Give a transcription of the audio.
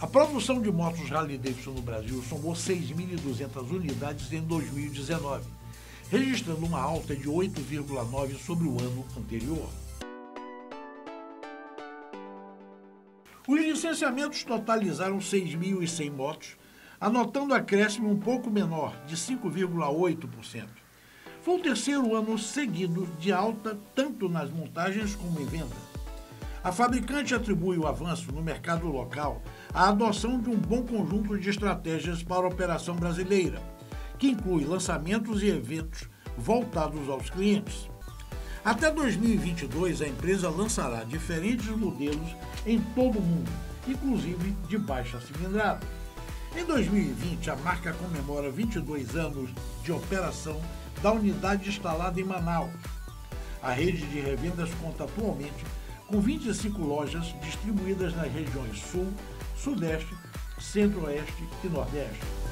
A produção de motos Harley Davidson no Brasil somou 6.200 unidades em 2019, registrando uma alta de 8,9% sobre o ano anterior. Os licenciamentos totalizaram 6.100 motos, anotando acréscimo um pouco menor, de 5,8%. Foi o terceiro ano seguido de alta tanto nas montagens como em venda. A fabricante atribui o avanço no mercado local à adoção de um bom conjunto de estratégias para a operação brasileira, que inclui lançamentos e eventos voltados aos clientes. Até 2022, a empresa lançará diferentes modelos em todo o mundo, inclusive de baixa cilindrada. Em 2020, a marca comemora 22 anos de operação da unidade instalada em Manaus. A rede de revendas conta atualmente com 25 lojas distribuídas nas regiões Sul, Sudeste, Centro-Oeste e Nordeste.